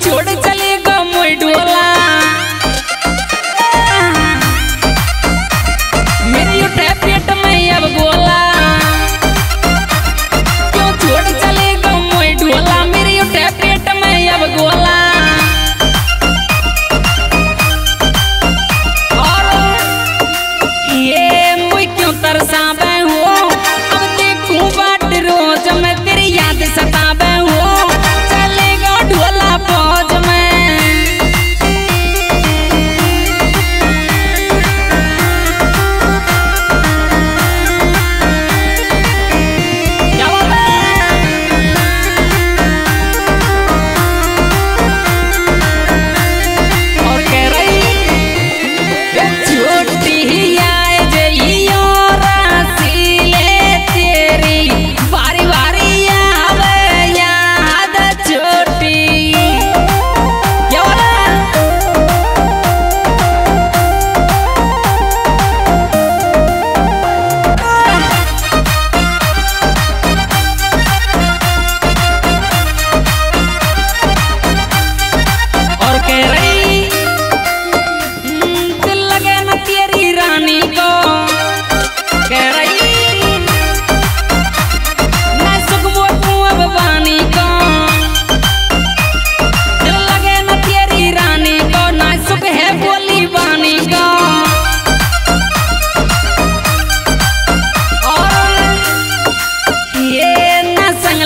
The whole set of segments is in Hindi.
छोड़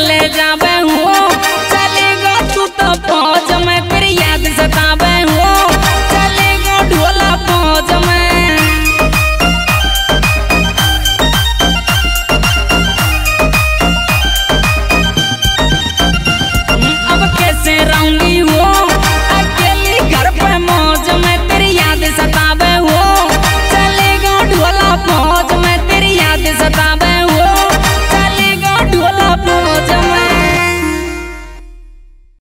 ले जाबे हुआ